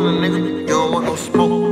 lonely nigga, you don't want no smoke.